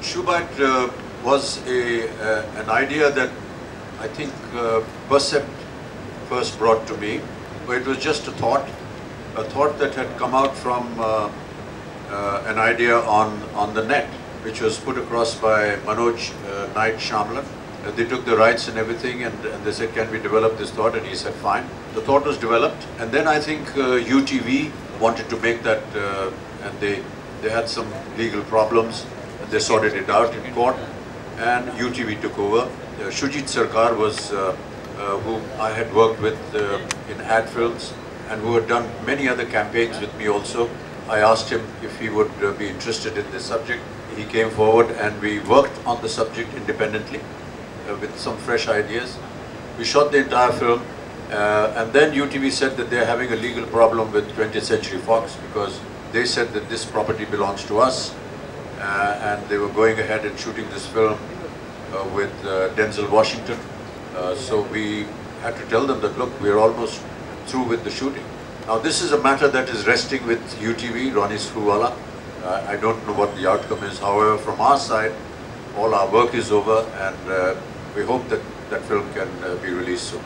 Shoebite uh, was a, uh, an idea that I think uh, Percept first brought to me. But It was just a thought, a thought that had come out from an idea on, on the net, which was put across by Manoj Night Shyamalan. Uh, they took the rights and everything and, and, they said, can we develop this thought? And he said, fine. The thought was developed. And then I think uh, UTV wanted to make that, uh, and they, they had some legal problems. They sorted it out in court. And UTV took over. Uh, Shoojit Sircar was uh, uh, who I had worked with uh, in ad films and who had done many other campaigns with me also. I asked him if he would uh, be interested in this subject. He came forward and we worked on the subject independently uh, with some fresh ideas. We shot the entire film and then UTV said that they're having a legal problem with 20th Century Fox because they said that this property belongs to us and they were going ahead and shooting this film uh, with uh, Denzel Washington. Uh, so we had to tell them that, look, we're almost through with the shooting. Now this is a matter that is resting with UTV, Ronnie Screwvala. Uh, I don't know what the outcome is. However, from our side, all our work is over and uh, we hope that that film can uh, be released soon.